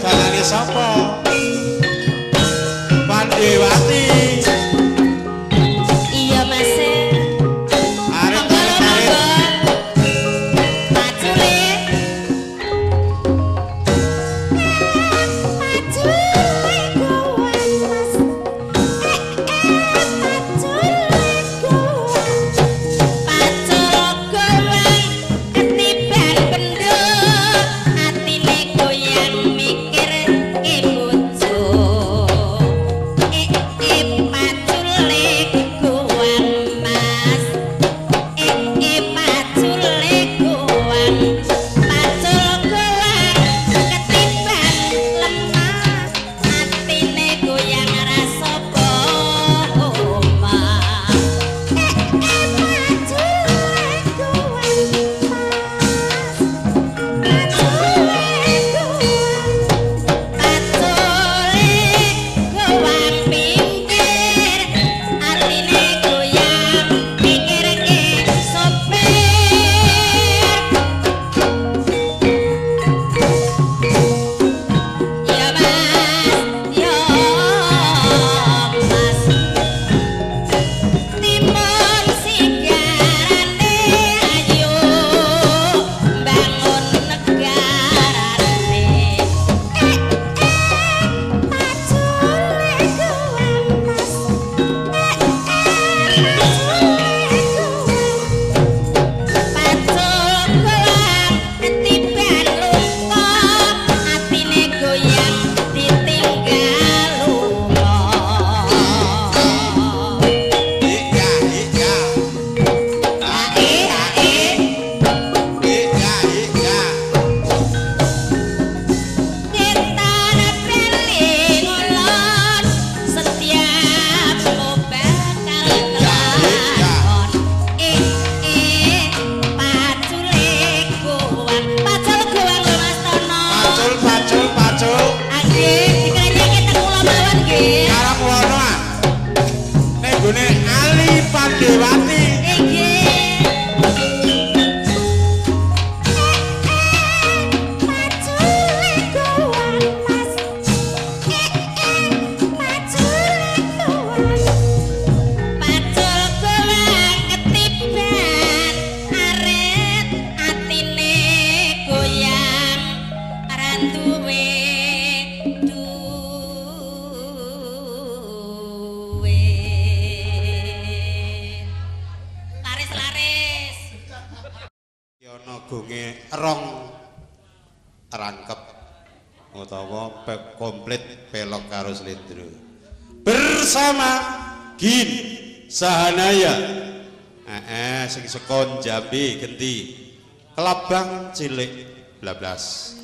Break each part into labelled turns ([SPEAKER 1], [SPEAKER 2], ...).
[SPEAKER 1] Cantaria é São Paulo karo nitro bersama Gin Sahanaya. Eh sing sekon Jambi genti. Kelabang cilik
[SPEAKER 2] 12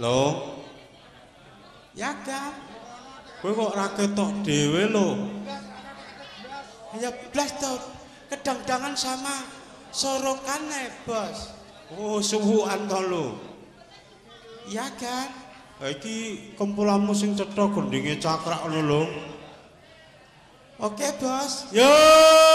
[SPEAKER 2] lho ya kan kowe kok ra ketok dhewe lho ya blas to kedang-dangan sama sorokane bos oh suwuan to lho ya kan Ha iki kumpulanmu sing cetha gendinge cakrak ngono lho. Oke, Bos. Yuk.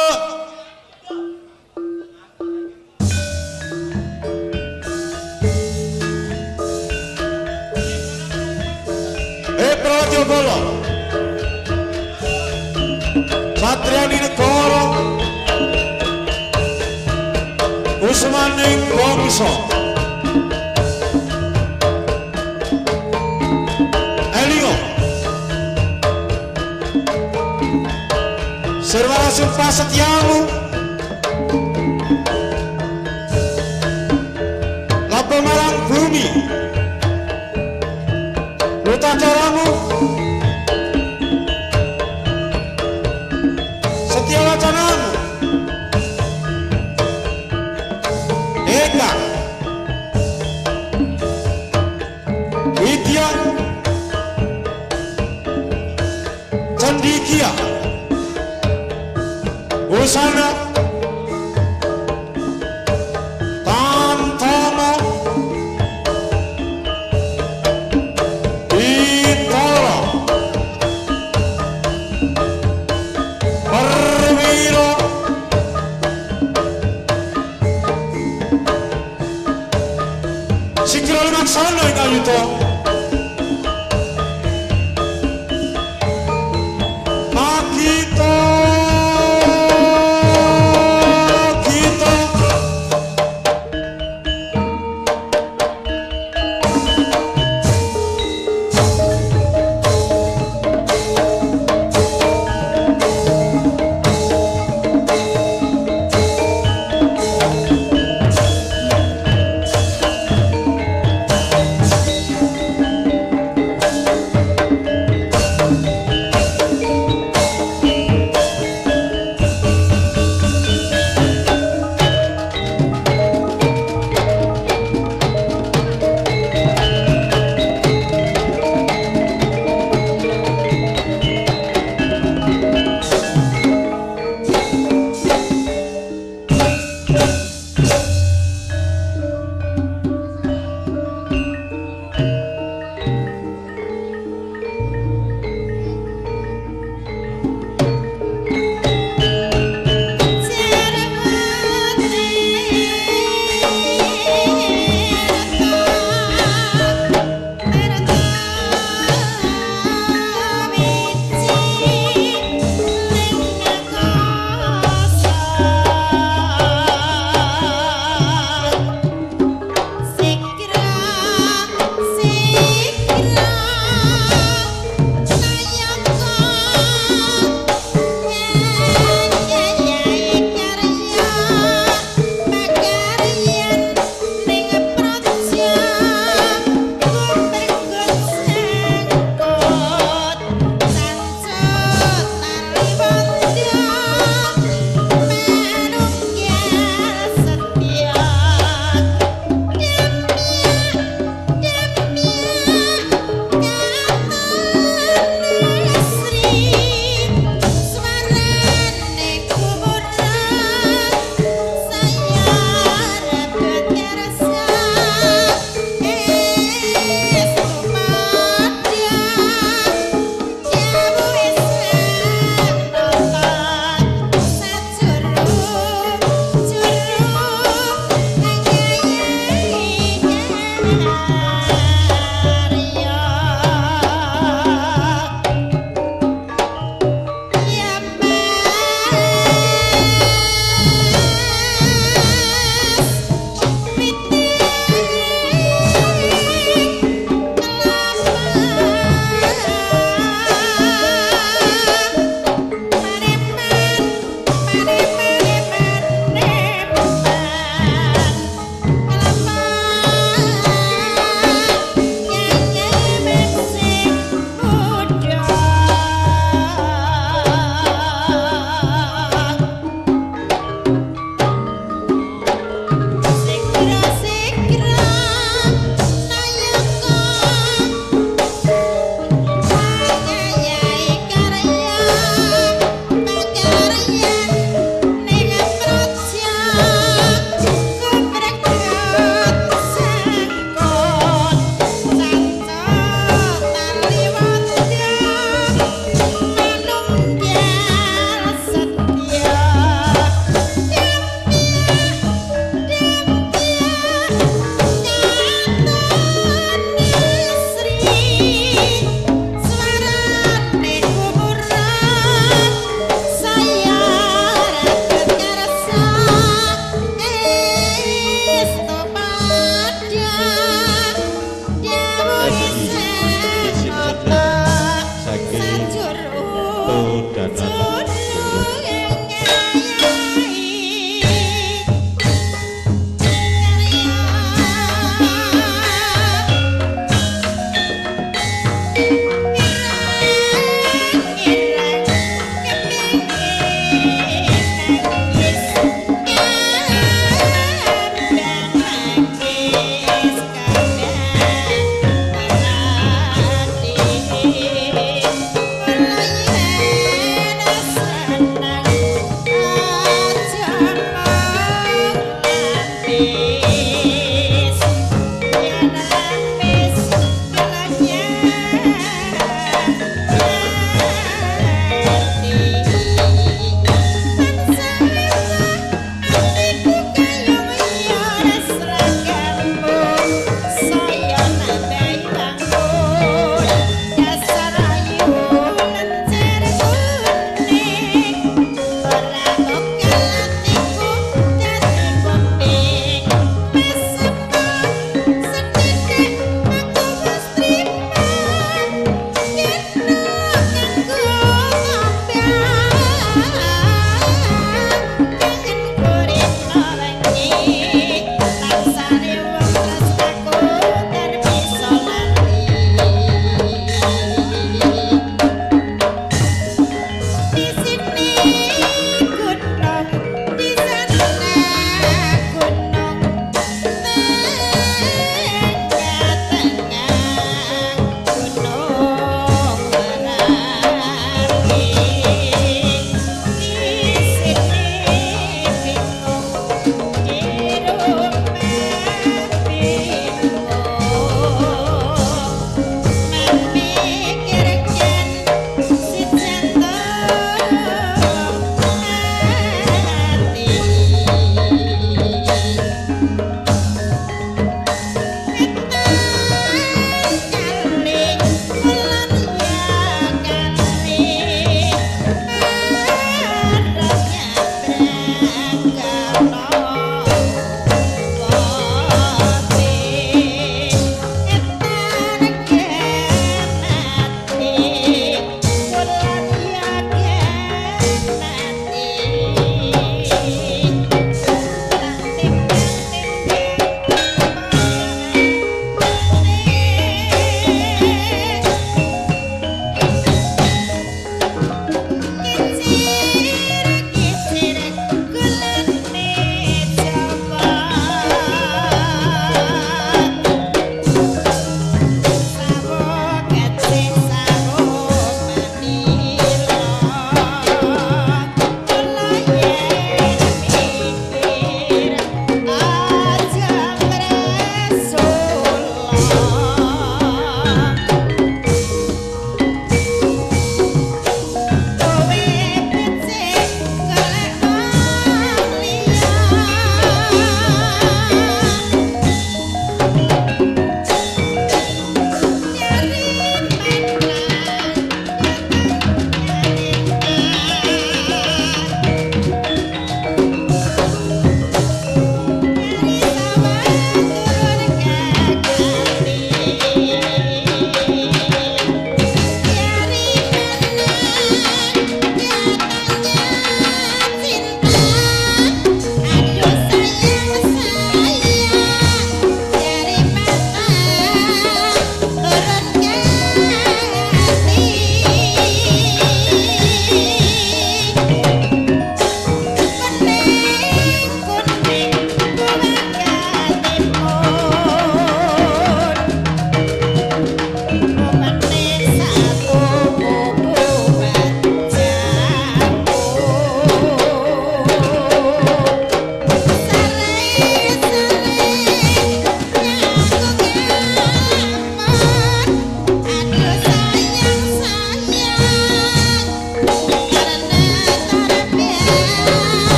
[SPEAKER 2] Sumpah setiamu. Lapo marang bumi Luta caramu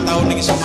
[SPEAKER 1] pagkakataon ng isang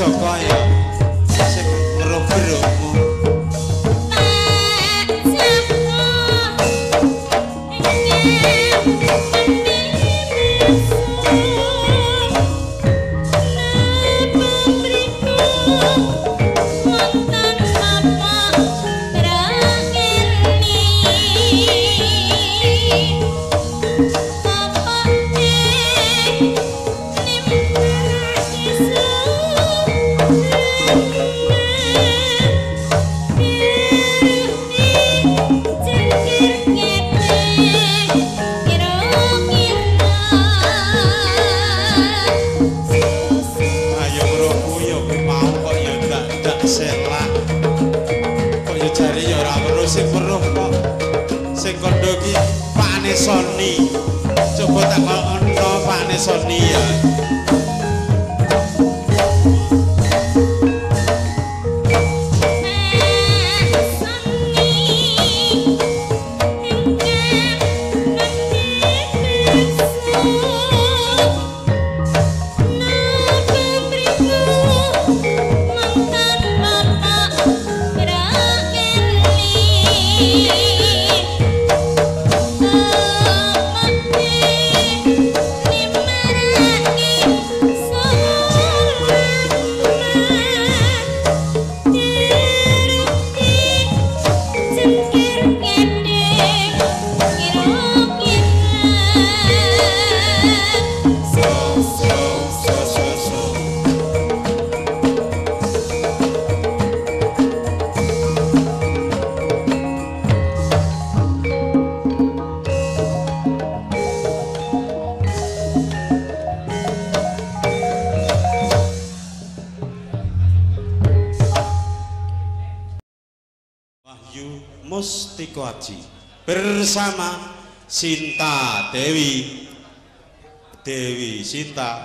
[SPEAKER 1] took on Dewi. Dewi Sinta